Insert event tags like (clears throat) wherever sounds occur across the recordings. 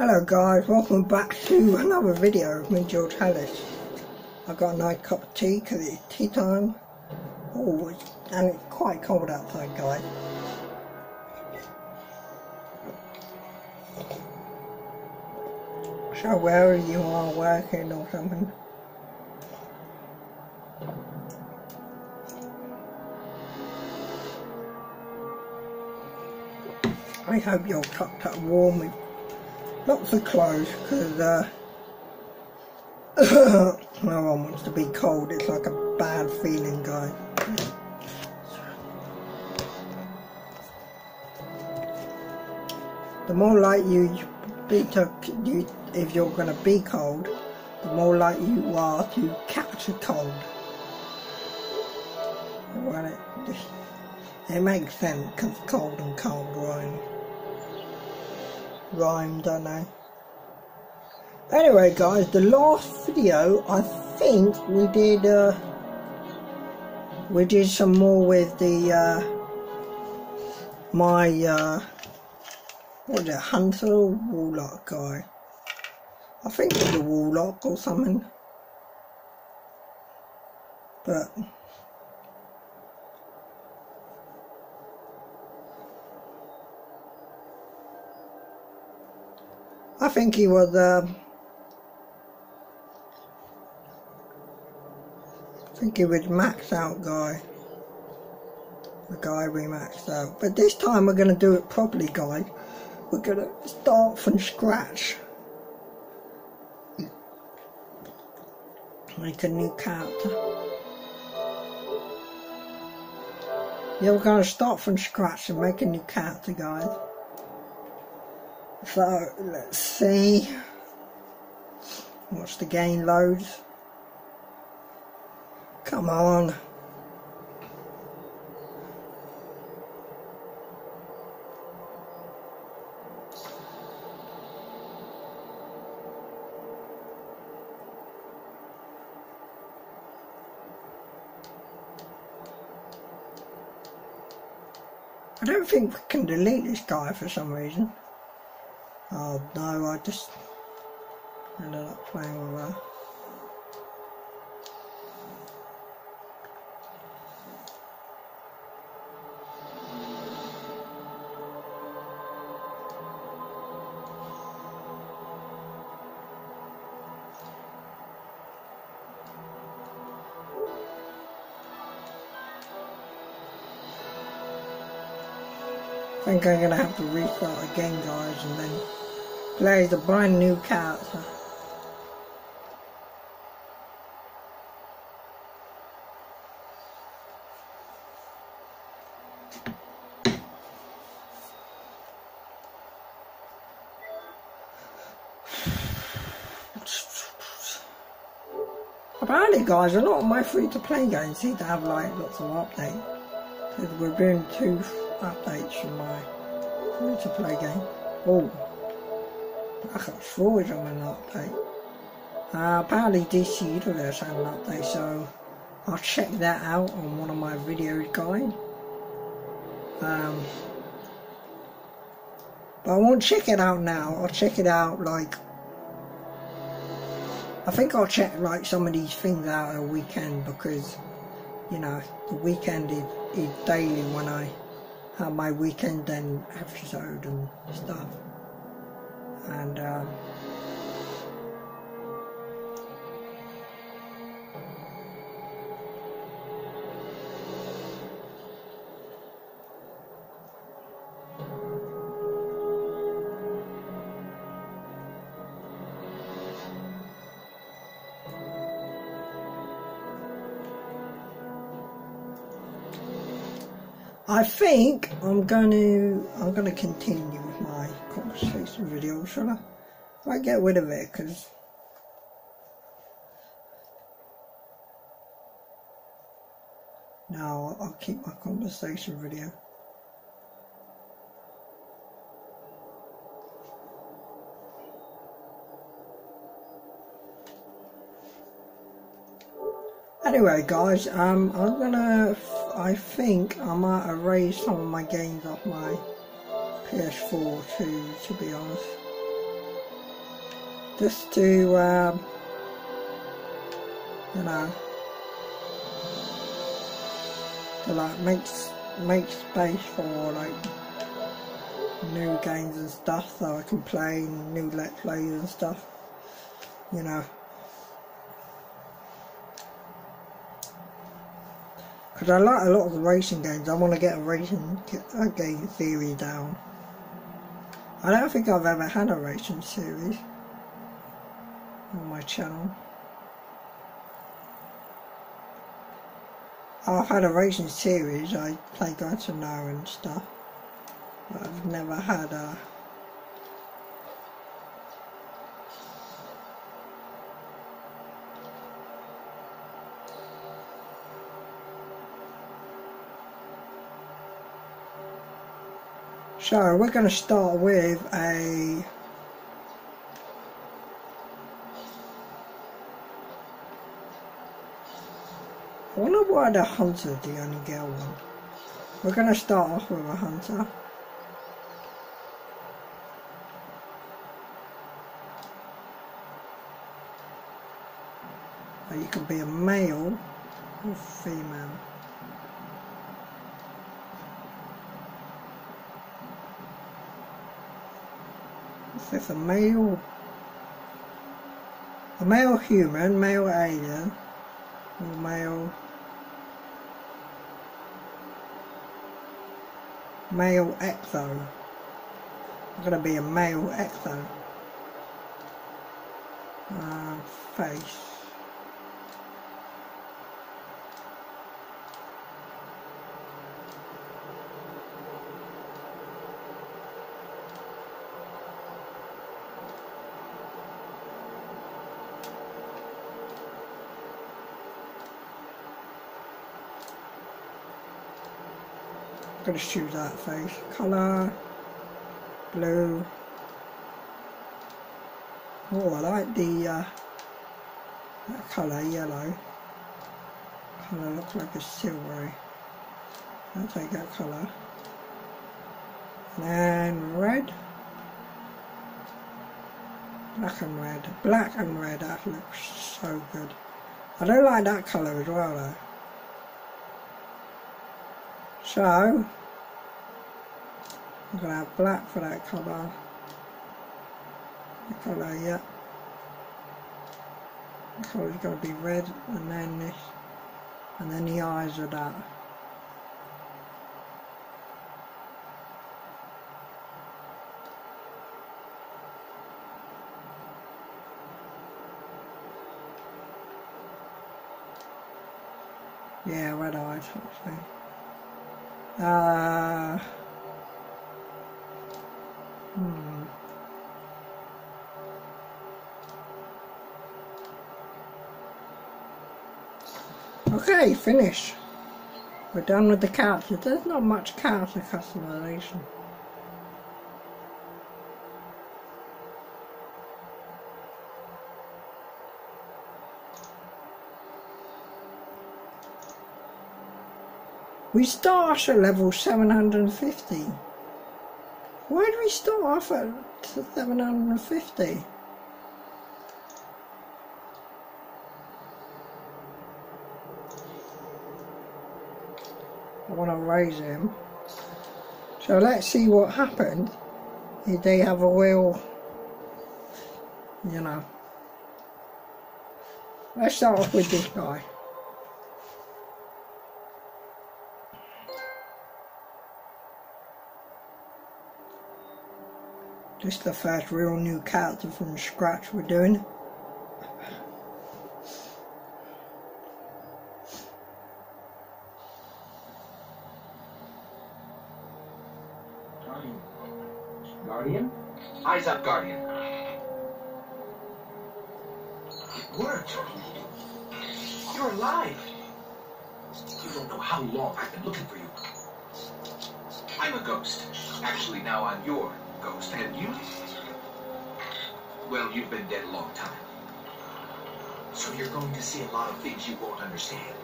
Hello guys, welcome back to another video of me, George Hellis. I've got a nice cup of tea because it's tea time. Oh, and it's quite cold outside guys. So wherever you are working or something, I hope you're tucked up warm lots of clothes because uh, (coughs) no one wants to be cold. It's like a bad feeling, guys. The more like you be to, you, if you're going to be cold, the more likely you are to catch a cold. It, it makes sense because cold and cold rhyme rhyme, don't they? Anyway, guys, the last video, I think we did, uh, we did some more with the, uh, my, uh, what is it, Hunter or Warlock guy? I think it's a Warlock or something. But, I think he was uh, I think he was maxed out guy. The guy we maxed out. But this time we're going to do it properly guys we're going to start from scratch. Make a new character. Yeah we're going to start from scratch and make a new character guys so let's see. Watch the gain loads. Come on. I don't think we can delete this guy for some reason. Oh no, I just ended up playing with that. I think I'm gonna have to restart again guys and then play a brand new character. Apparently guys, a lot of my free-to-play games seem to have like lots of updates. We're doing two updates from my free-to-play game. Oh. I got storage on an update. Apparently DC Universe had an update, so I'll check that out on one of my videos guys. Um, but I won't check it out now. I'll check it out like I think I'll check like some of these things out a weekend because you know the weekend is, is daily when I have my weekend and episode and stuff and um, I think I'm going to I'm going to continue with my conversation video, shall I? I get rid of it because now I'll keep my conversation video. Anyway guys, um, I'm gonna, I think I might erase some of my games off my PS4 too, to be honest. just to, um, you know, to like make make space for like new games and stuff so I can play new let's plays and stuff you know. Because I like a lot of the racing games. I want to get a racing a game theory down I don't think I've ever had a racing series on my channel. I've had a racing series, I play Gran Turismo and stuff, but I've never had a So we're going to start with a I wonder why the hunter's the only girl one. We're gonna start off with a hunter. you can be a male or female. Is this a male? A male human, male alien, or male male exo. Going to be a male exo. Uh, face. Going to choose that face. Colour, blue. Oh, I like the uh, colour, yellow. Colour looks like a silvery. I'll take that colour. And then red. Black and red. Black and red, that looks so good. I don't like that colour as well though. So, To have black for that colour. The colour, yeah. The colour's got to be red, and then this, and then the eyes are that. Yeah, red eyes, actually. Uh, hmm. Okay, finish. We're done with the characters. There's not much character customization. We start at level 750. Why do we still offer at 750? I want to raise him. So let's see what happened if they have a real, you know. Let's start off with this guy. Is the first real new character from scratch we're doing. You're going to see a lot of things you won't understand.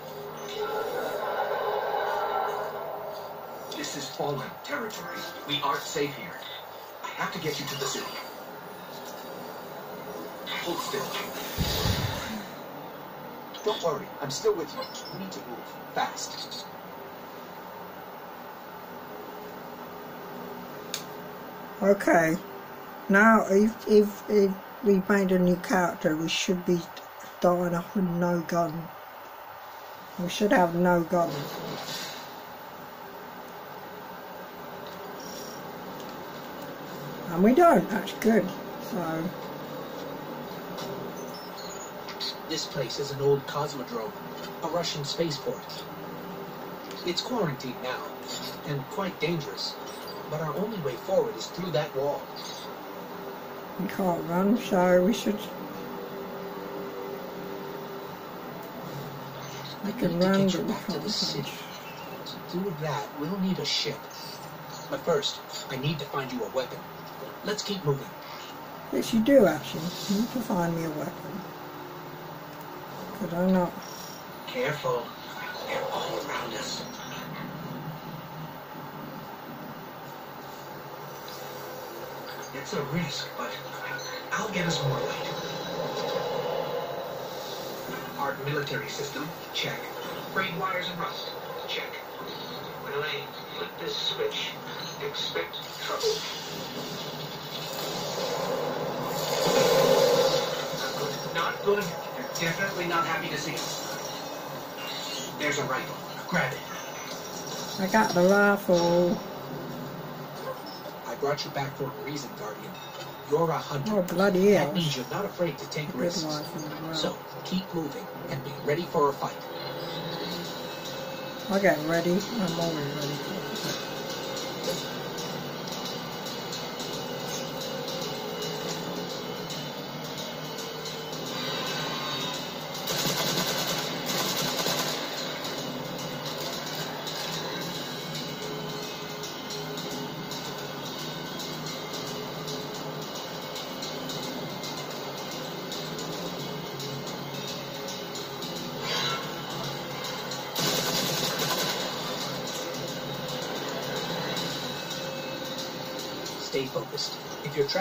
This is fallen territory. We aren't safe here. I have to get you to the city. Hold still. Don't worry, I'm still with you. We need to move fast. Okay. Now, if, if, if we made a new character, we should be starting off with no gun. We should have no gun. And we don't, that's good. So, This place is an old cosmodrome, a Russian spaceport. It's quarantined now, and quite dangerous, but our only way forward is through that wall. we can't run, so we should... We I can need to run, get you back to the city. To do that, we'll need a ship. But first, I need to find you a weapon. Let's keep moving. Yes, you do actually. You need to find me a weapon. Could I not? Careful. They're all around us. It's a risk, but I'll get us more light. Art military system, check. Braid wires and rust, check. When I flip this switch, expect trouble. Not good. They're definitely not happy to see us. There's a rifle. Grab it. I got the rifle. I brought you back for a reason, Guardian. You're a hunter. Oh, bloody hell. That means you're not afraid to take risks. So, keep moving and be ready for a fight. I got ready. I'm always ready for it.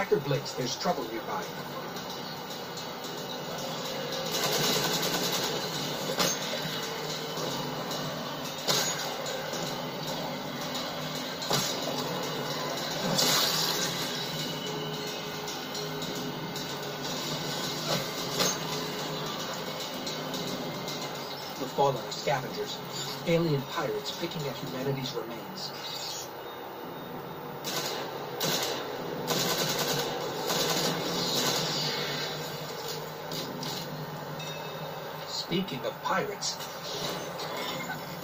Tracker blinks, there's trouble nearby. The fallen are scavengers, alien pirates picking at humanity's remains. Speaking of pirates,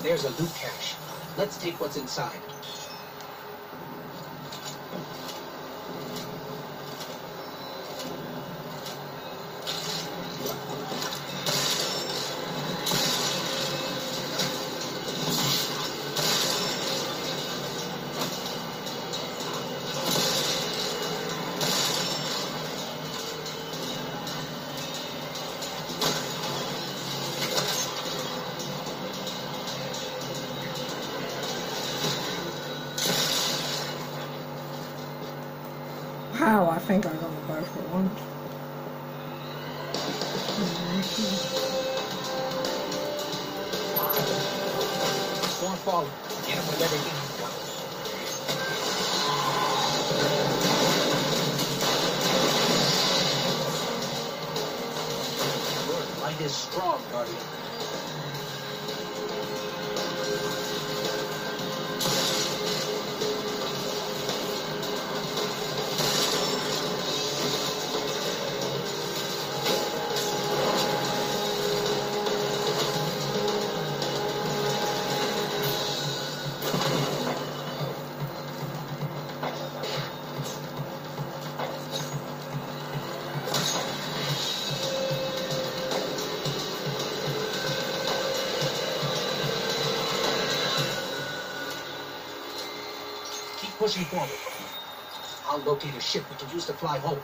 there's a loot cache. Let's take what's inside. pushing forward. I'll locate a ship we can use to fly home.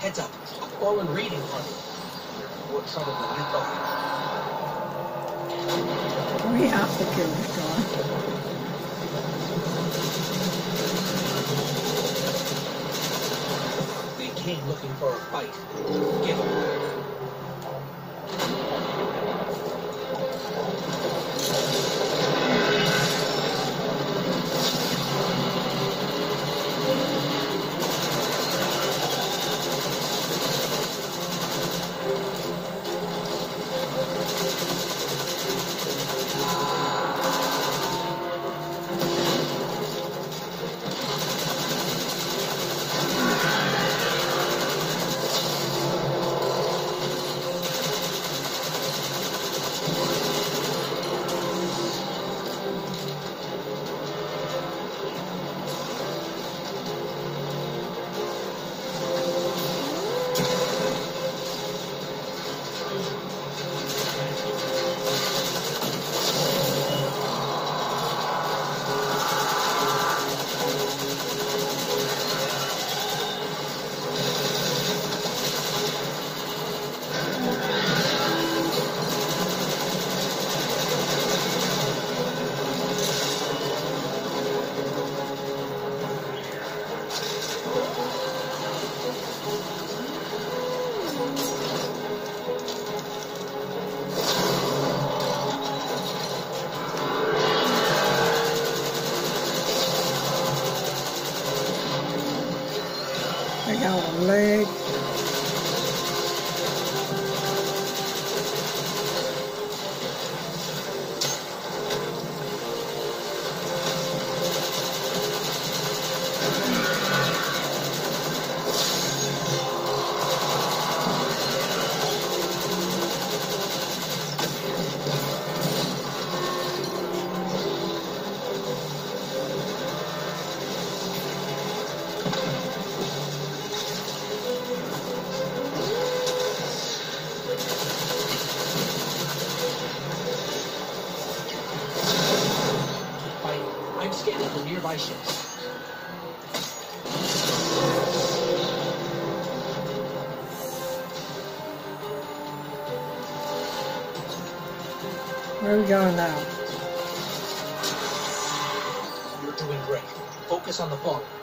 Heads up, a fallen reading party. More trouble than we thought. We have to kill this guy. came looking for a fight. Give him. Focus on the fog.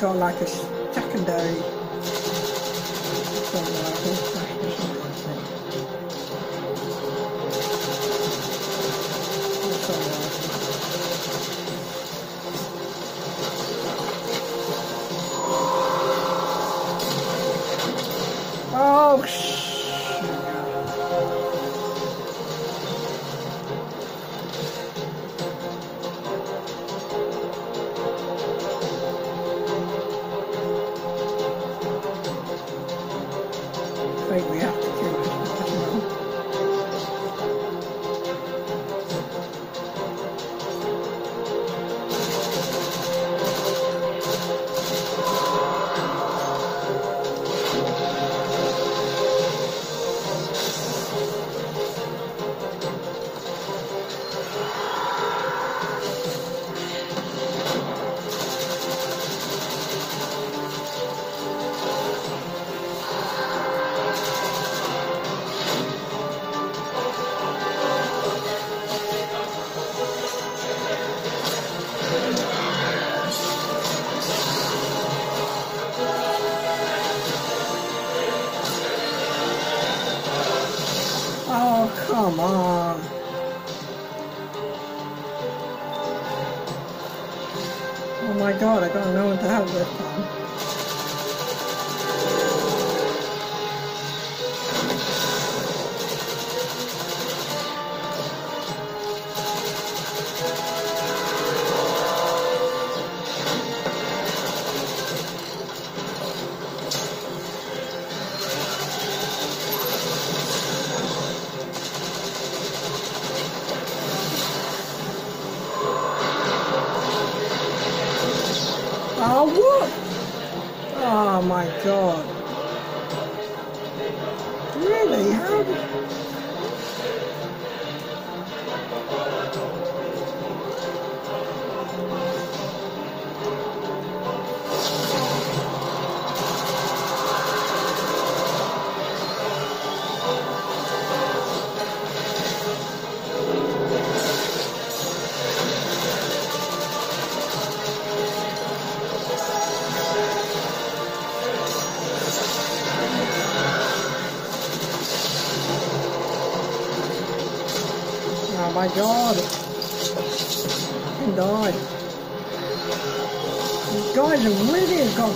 Got like a secondary.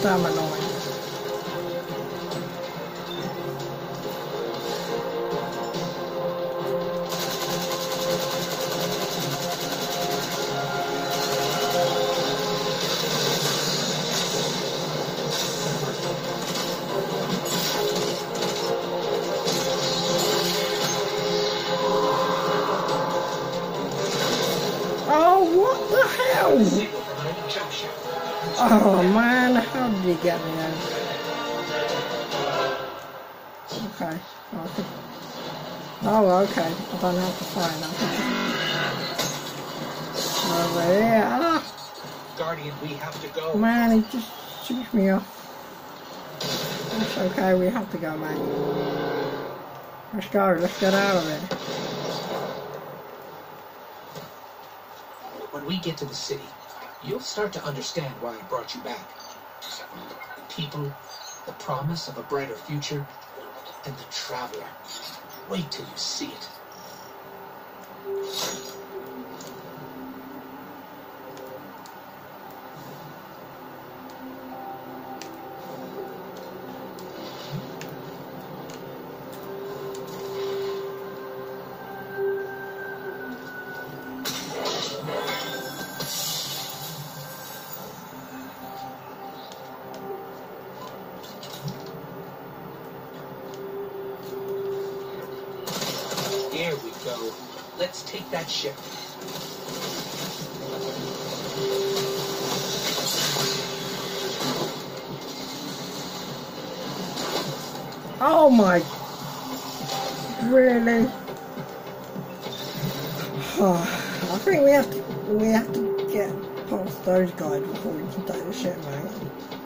Tama. Over here. Ah, Guardian, we have to go. man, he just shoots me off. That's okay, we have to go, mate. Let's go, let's get out of here. When we get to the city, you'll start to understand why I brought you back. The people, the promise of a brighter future, and the traveler. Wait till you see it. Get past those guys before we can take the ship, mate.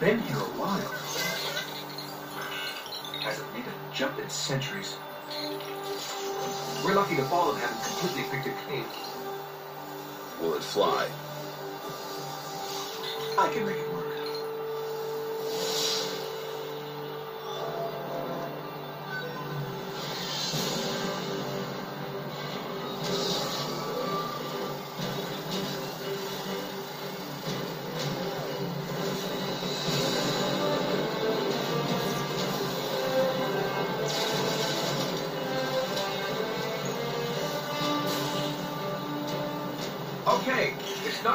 Been here a while. Hasn't made a jump in centuries. We're lucky to fall and haven't completely picked it clean. Will it fly? I can make it work.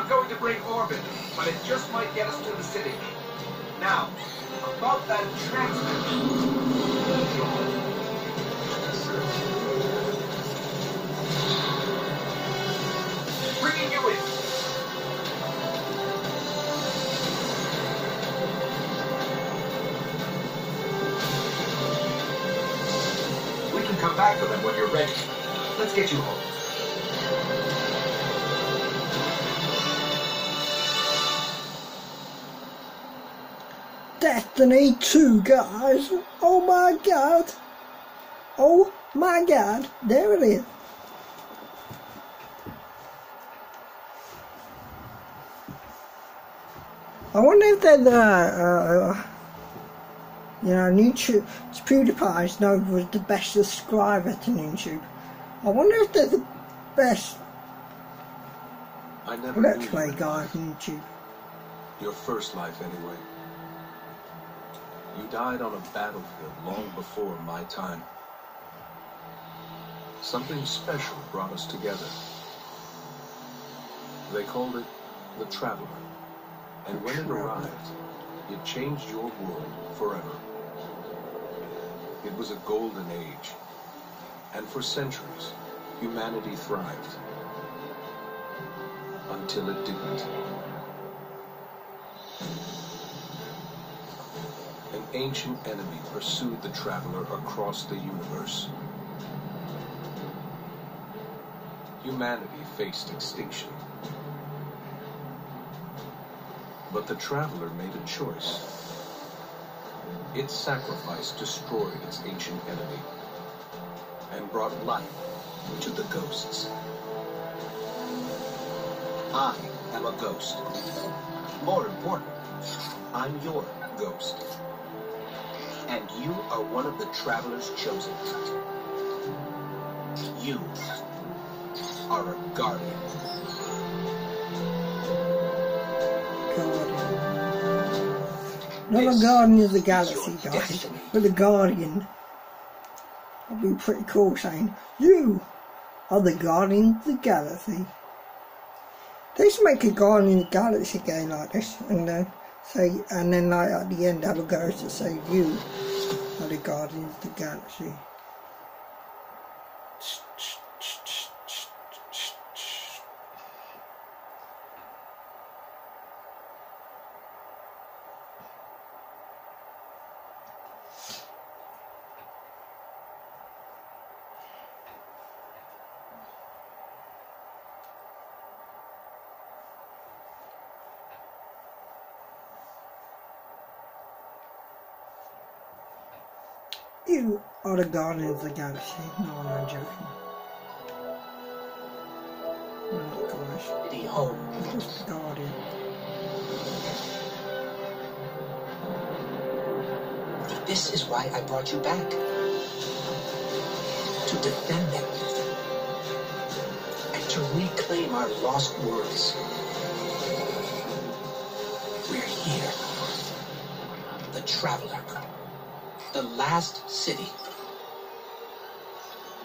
not going to bring orbit, but it just might get us to the city. Now, about that transfer. Bringing you in. We can come back to them when you're ready. Let's get you home. Destiny 2, guys. Oh my god. Oh my god. There it is. I wonder if there's uh, uh, you know, YouTube, PewDiePie is known was the best subscriber to YouTube. I wonder if they're the best I never Let's Play you. guy on YouTube. Your first life, anyway. You died on a battlefield long before my time. Something special brought us together. They called it the Traveler. And when it arrived, it changed your world forever. It was a golden age. And for centuries, humanity thrived. Until it didn't. An ancient enemy pursued the traveler across the universe. Humanity faced extinction. But the traveler made a choice. Its sacrifice destroyed its ancient enemy and brought life to the ghosts. I am a ghost. More important, I'm your ghost. And you are one of the travelers chosen. You are a guardian. Guardian. Not a Guardian of the Galaxy, guys, destiny. but a Guardian. That'd be pretty cool saying, You are the Guardian of the Galaxy. They should make a Guardian of the Galaxy game like this and then say, and then like at the end have a ghost to say, You are the Guardian of the Galaxy. You are the Guardian of the Galaxy. No, I'm joking. Not guys. City home. We're just the Guardian. This is why I brought you back. To defend them. And to reclaim our lost worlds. We're here. The Traveler. The last city.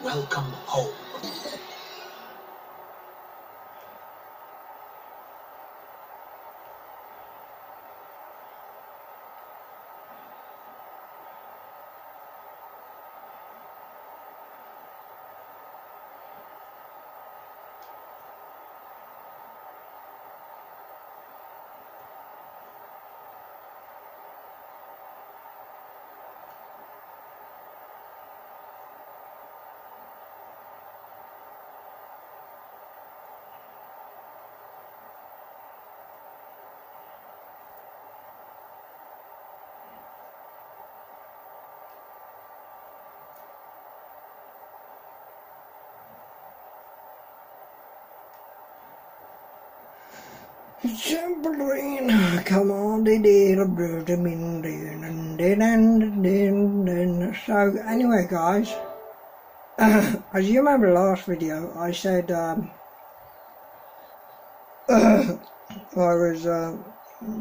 Welcome home. Trampoline, come on, they did a brother min and then and then then. So anyway, guys, (coughs) as you remember last video, I said um, (coughs) I was uh,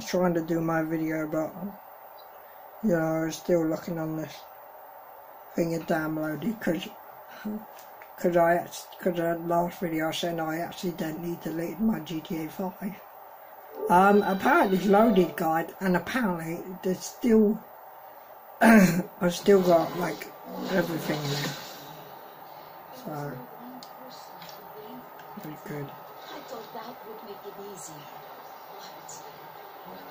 trying to do my video, but you know I was still looking on this thing it downloaded because. Because (laughs) I, because last video I said I accidentally deleted my GTA 5. Um, apparently it's loaded, guide, and apparently there's still, (clears throat) I've still got like everything in there. So, very good. I thought that would make it easier. But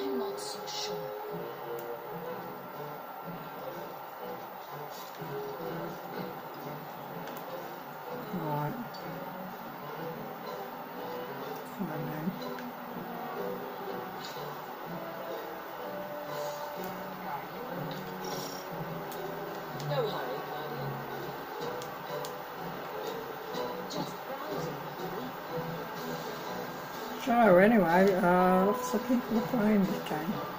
I'm not so sure. So anyway, uh, lots of people are playing this game.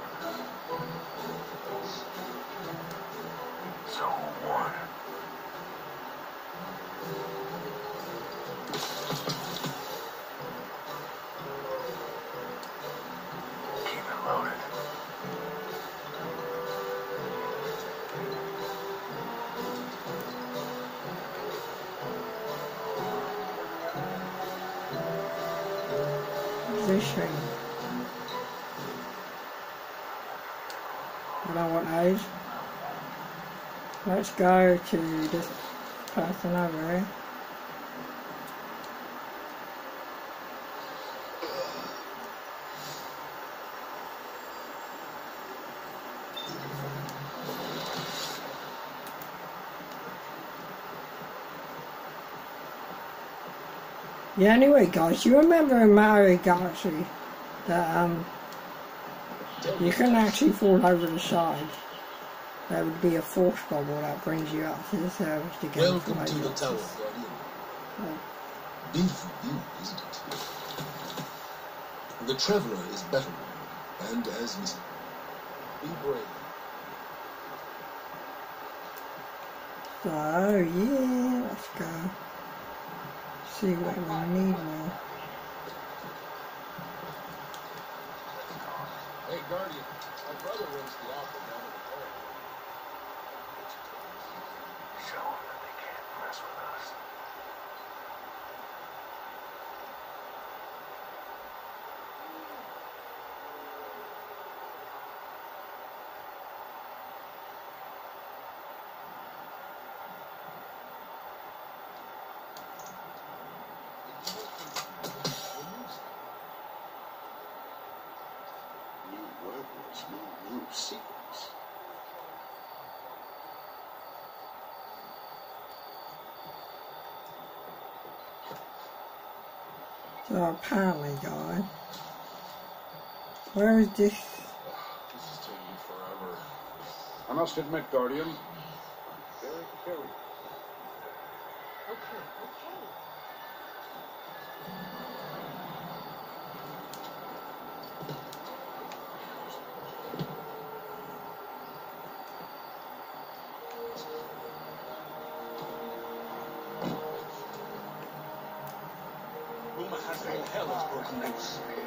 Let's go to this person over. Yeah, anyway, guys, you remember in Mario Galaxy that um, you can actually fall over the side. There would be a force bubble that brings you up to the surface to get Welcome to the tower, Guardian. Oh. Beautiful view, isn't it? The traveler is better, and as missing. Be brave. So, yeah, let's go. See what we need more. Hey, Guardian, my brother runs the opera down at the park. Show 'em that they can't mess with us. New weapons, new, new secrets. So apparently, guys, where is this? This is taking forever. I must admit, Guardian, it all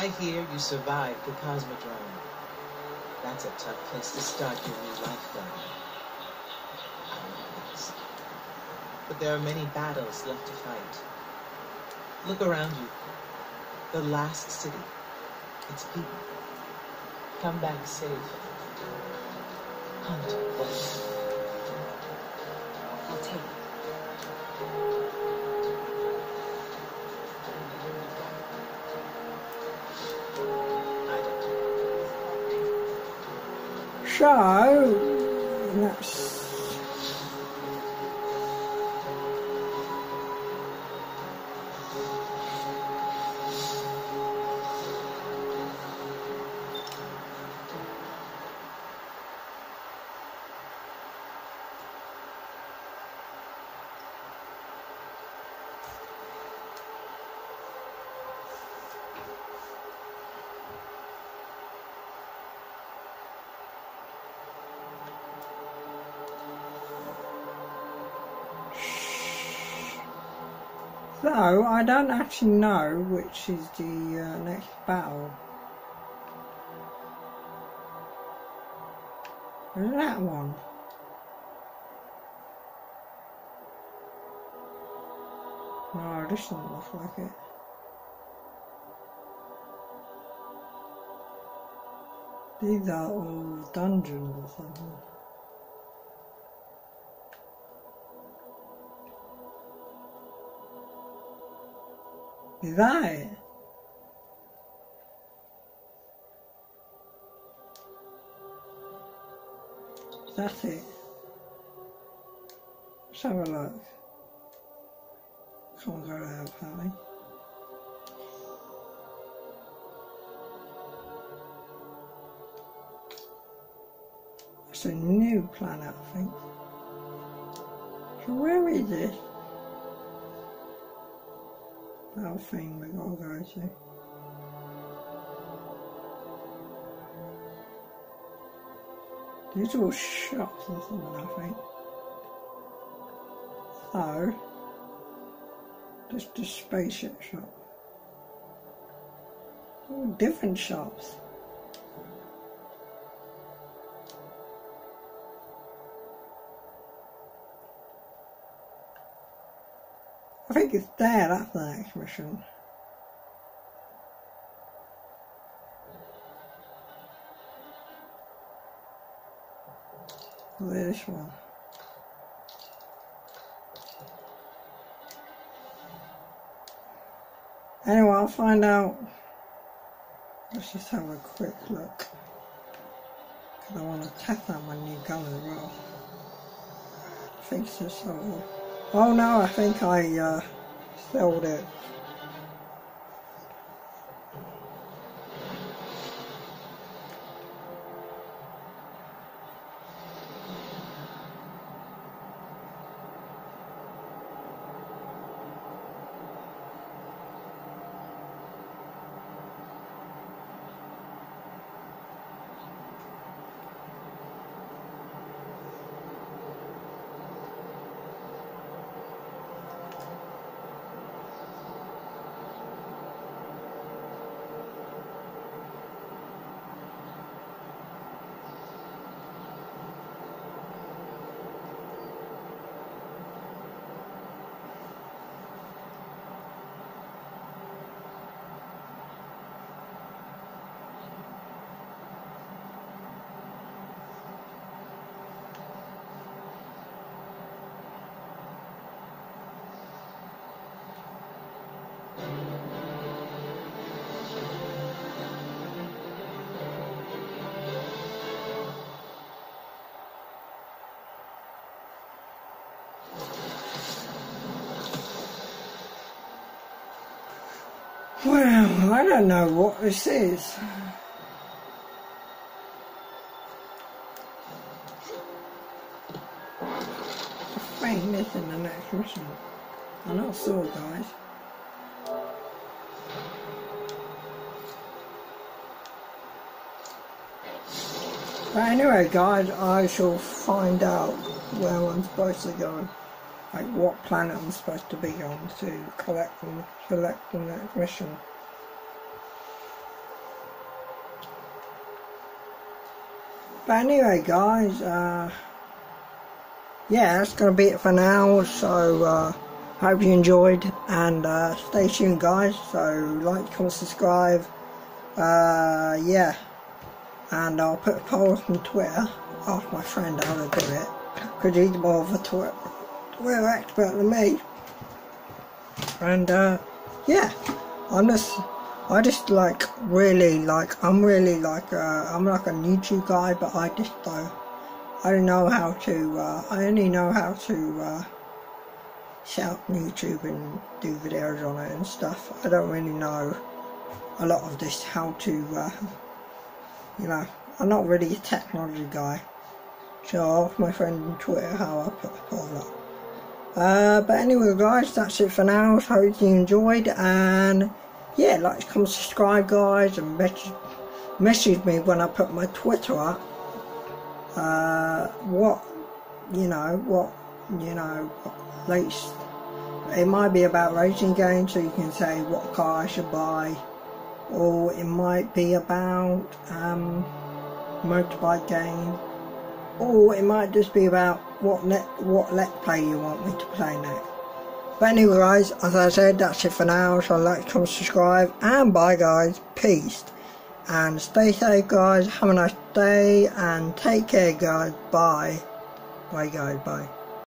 I hear you survived the Cosmodrome. That's a tough place to start your new life, this. But there are many battles left to fight. Look around you. The last city. Its people. Come back safe. Hunt So, that's I don't actually know which is the uh, next battle. That one? No, this doesn't look like it. These are all dungeons or something. It? That's it. Let's have a look. Can't go there apparently. It's a new planet, I think. So where is this? Thing we gotta go to. These are all shops or something, I think. So, just a spaceship shop. All different shops. I think it's there, that's the next mission. This one. Anyway, I'll find out. Let's just have a quick look. Because I want to test out my new gun as well. Just sort of... Oh no, I think I uh, sold it. Well, I don't know what this is. I think this in the next mission. I'm not sure, guys. But anyway, guys, I shall find out where I'm supposed to go like what planet I'm supposed to be on to collect and select the next mission. But anyway guys, uh, yeah that's gonna be it for now, so uh, hope you enjoyed and uh, stay tuned guys, so like, comment, subscribe, uh, yeah, and I'll put a poll on Twitter, ask my friend how to do it, because he's more of a Twitter well expert than me. And uh, yeah, I'm just, I just like really like, I'm really like, uh, I'm like a YouTube guy, but I just I don't know how to, uh, I only know how to uh, set YouTube and do videos on it and stuff. I don't really know a lot of this, how to, uh, you know, I'm not really a technology guy. So I'll ask my friend on Twitter how I put poll up. Uh, but anyway guys, that's it for now. Hope you enjoyed and yeah, like, comment, subscribe guys and message, message me when I put my Twitter up. Uh, what, you know, what, you know, latest, it might be about racing games so you can say what car I should buy or it might be about um, motorbike games or it might just be about what let what let play you want me to play next. But anyway, guys, as I said, that's it for now. So like, comment, subscribe, and bye, guys. Peace. And stay safe, guys. Have a nice day, and take care, guys. Bye. Bye, guys. Bye.